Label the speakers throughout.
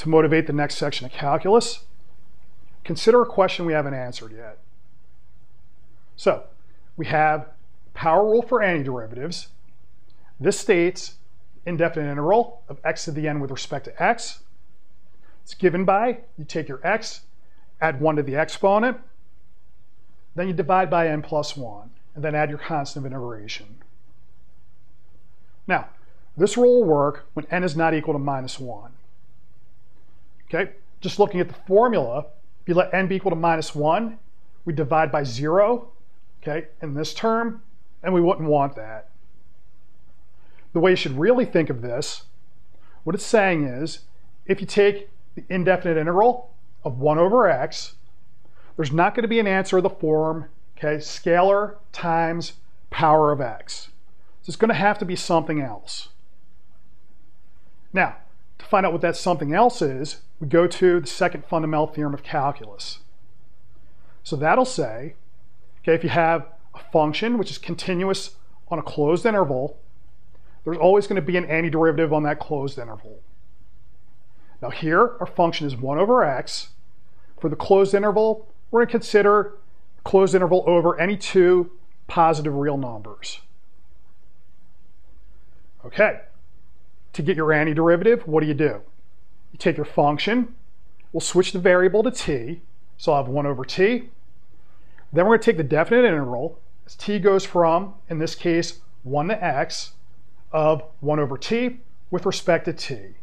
Speaker 1: to motivate the next section of calculus, consider a question we haven't answered yet. So, we have power rule for antiderivatives. This states indefinite integral of x to the n with respect to x. It's given by, you take your x, add 1 to the exponent, then you divide by n plus 1, and then add your constant of integration. Now, this rule will work when n is not equal to minus 1. Okay, just looking at the formula, if you let n be equal to minus 1, we divide by 0, okay, in this term, and we wouldn't want that. The way you should really think of this, what it's saying is, if you take the indefinite integral of 1 over x, there's not going to be an answer of the form, okay, scalar times power of x. So it's going to have to be something else. Now, to find out what that something else is, we go to the second fundamental theorem of calculus. So that'll say, okay, if you have a function which is continuous on a closed interval, there's always going to be an antiderivative on that closed interval. Now here, our function is 1 over x. For the closed interval, we're going to consider closed interval over any two positive real numbers. Okay, to get your antiderivative, what do you do? You take your function, we'll switch the variable to t, so I'll have 1 over t. Then we're going to take the definite integral, as t goes from, in this case, 1 to x, of 1 over t with respect to t.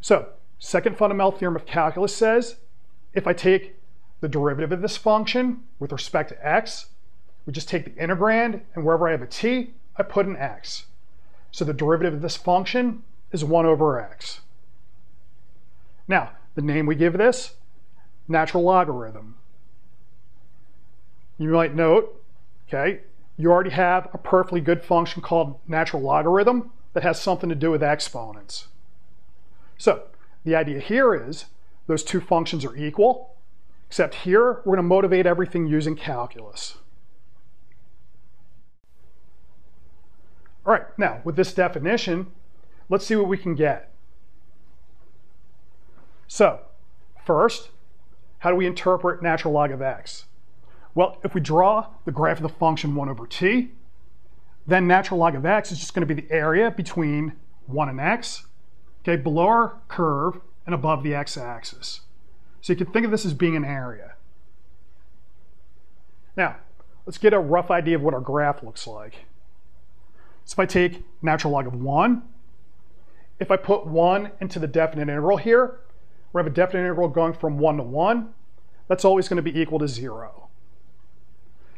Speaker 1: So, second fundamental theorem of calculus says, if I take the derivative of this function with respect to x, we just take the integrand, and wherever I have a t, I put an x. So the derivative of this function is 1 over x. Now, the name we give this, natural logarithm. You might note, okay, you already have a perfectly good function called natural logarithm that has something to do with exponents. So the idea here is those two functions are equal, except here we're going to motivate everything using calculus. All right, now with this definition, let's see what we can get. So, first, how do we interpret natural log of x? Well, if we draw the graph of the function 1 over t, then natural log of x is just going to be the area between 1 and x, okay, below our curve and above the x-axis. So you can think of this as being an area. Now, let's get a rough idea of what our graph looks like. So if I take natural log of 1, if I put 1 into the definite integral here, we have a definite integral going from 1 to 1. That's always going to be equal to 0.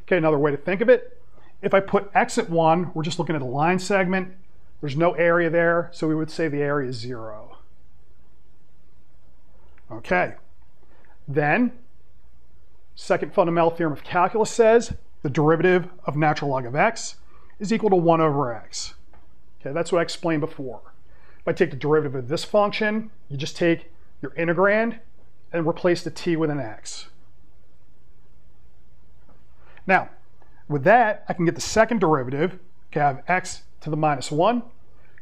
Speaker 1: Okay, another way to think of it, if I put x at 1, we're just looking at a line segment. There's no area there, so we would say the area is 0. Okay, then, second fundamental theorem of calculus says the derivative of natural log of x is equal to 1 over x. Okay, that's what I explained before. I take the derivative of this function, you just take your integrand and replace the t with an x. Now, with that, I can get the second derivative. Okay, I have x to the minus 1.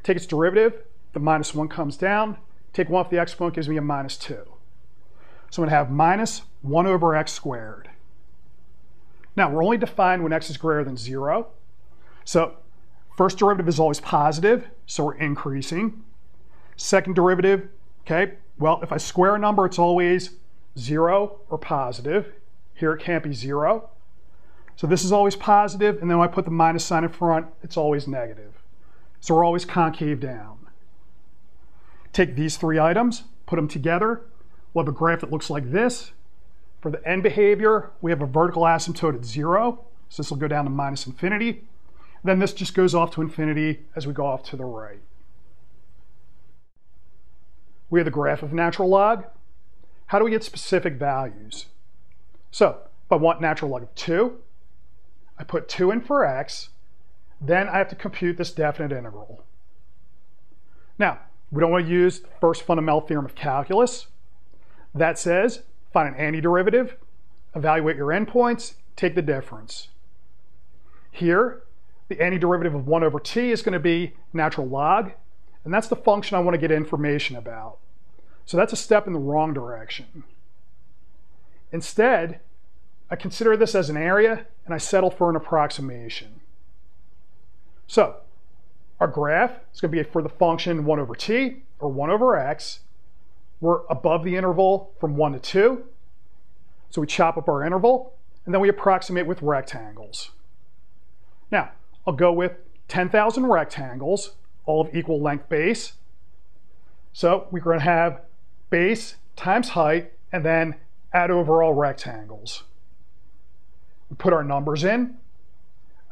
Speaker 1: Take its derivative, the minus 1 comes down. Take 1 off the exponent gives me a minus 2. So I'm going to have minus 1 over x squared. Now, we're only defined when x is greater than 0. So first derivative is always positive, so we're increasing. Second derivative, okay, well, if I square a number, it's always zero or positive. Here it can't be zero. So this is always positive, and then when I put the minus sign in front, it's always negative. So we're always concave down. Take these three items, put them together. We'll have a graph that looks like this. For the end behavior, we have a vertical asymptote at zero. So this will go down to minus infinity. Then this just goes off to infinity as we go off to the right. We have the graph of natural log. How do we get specific values? So if I want natural log of 2, I put 2 in for x, then I have to compute this definite integral. Now, we don't want to use the first fundamental theorem of calculus. That says, find an antiderivative, evaluate your endpoints, take the difference. Here, the antiderivative of 1 over t is going to be natural log. And that's the function I want to get information about. So that's a step in the wrong direction. Instead, I consider this as an area and I settle for an approximation. So our graph is going to be for the function 1 over t or 1 over x. We're above the interval from 1 to 2. So we chop up our interval and then we approximate with rectangles. Now, I'll go with 10,000 rectangles, all of equal length base. So we're going to have base times height and then add over all rectangles. We put our numbers in.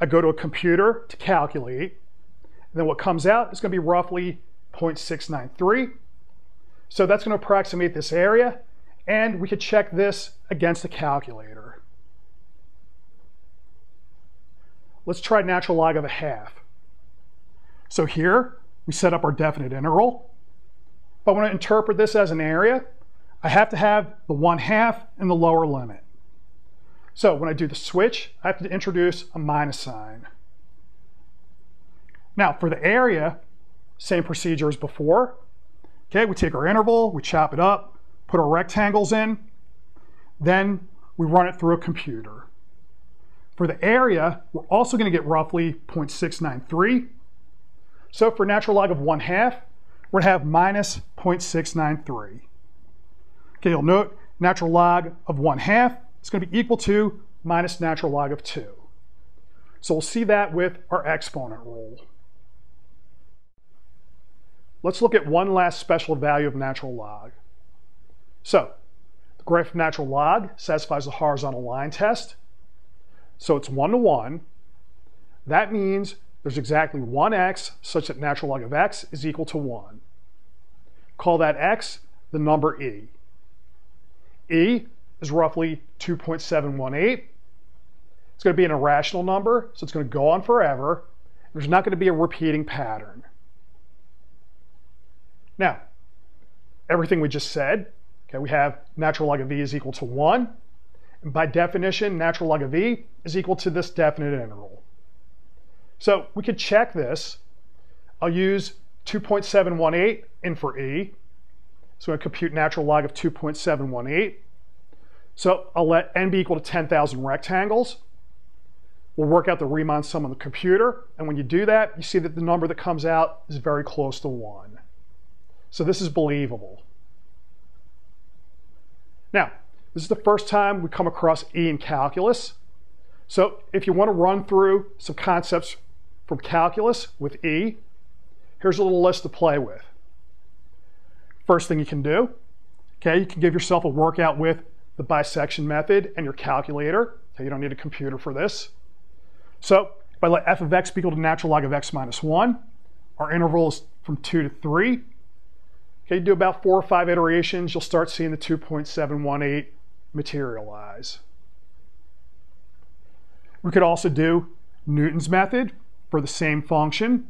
Speaker 1: I go to a computer to calculate. And then what comes out is going to be roughly 0.693. So that's going to approximate this area. And we could check this against the calculator. Let's try natural log of a half. So here, we set up our definite integral. If I want to interpret this as an area, I have to have the 1 half in the lower limit. So when I do the switch, I have to introduce a minus sign. Now for the area, same procedure as before. Okay, we take our interval, we chop it up, put our rectangles in, then we run it through a computer. For the area, we're also going to get roughly 0.693. So for natural log of 1 half, we're going to have minus 0.693. Okay, you'll note natural log of 1 half is going to be equal to minus natural log of 2. So we'll see that with our exponent rule. Let's look at one last special value of natural log. So, the graph of natural log satisfies the horizontal line test. So it's 1 to 1. That means there's exactly one x such that natural log of x is equal to 1. Call that x the number e. e is roughly 2.718. It's going to be an irrational number, so it's going to go on forever. There's not going to be a repeating pattern. Now, everything we just said, okay, we have natural log of v is equal to 1. And by definition, natural log of v is equal to this definite integral. So we could check this. I'll use 2.718 in for e. So I'm to compute natural log of 2.718. So I'll let n be equal to 10,000 rectangles. We'll work out the Riemann sum on the computer. And when you do that, you see that the number that comes out is very close to 1. So this is believable. Now, this is the first time we come across E in calculus. So if you want to run through some concepts from calculus with E, here's a little list to play with. First thing you can do, okay, you can give yourself a workout with the bisection method and your calculator. So you don't need a computer for this. So if I let f of x be equal to natural log of x minus 1, our interval is from 2 to 3. Okay, you do about four or five iterations, you'll start seeing the 2.718 materialize. We could also do Newton's method for the same function.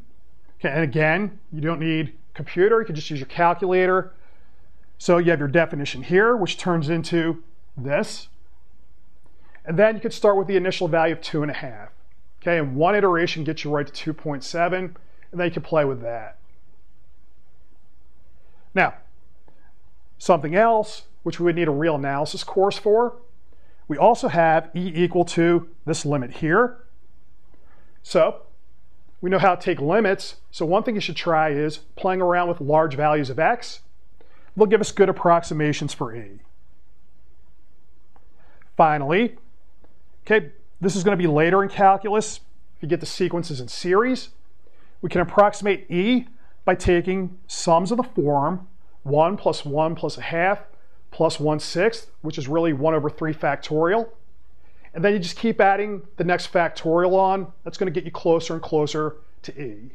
Speaker 1: Okay, and again, you don't need computer, you can just use your calculator. So you have your definition here, which turns into this. And then you could start with the initial value of two and a half. Okay, and one iteration gets you right to 2.7, and then you can play with that. Now, something else, which we would need a real analysis course for, we also have E equal to this limit here. So we know how to take limits. So one thing you should try is playing around with large values of x. They'll give us good approximations for E. Finally, okay, this is going to be later in calculus. If you get the sequences in series, we can approximate E by taking sums of the form 1 plus 1 plus a half plus 1 sixth, which is really 1 over 3 factorial. And then you just keep adding the next factorial on. That's going to get you closer and closer to E.